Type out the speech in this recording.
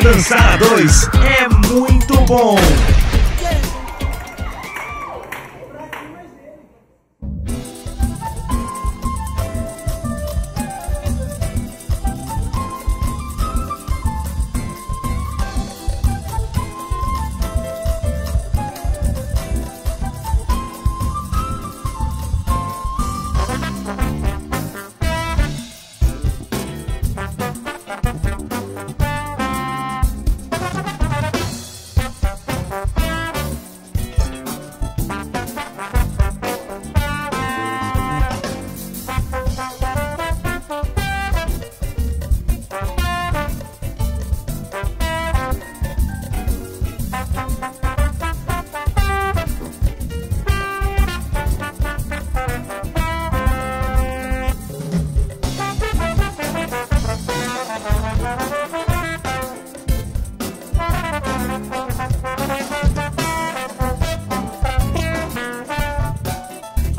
Dançar a dois é muito bom.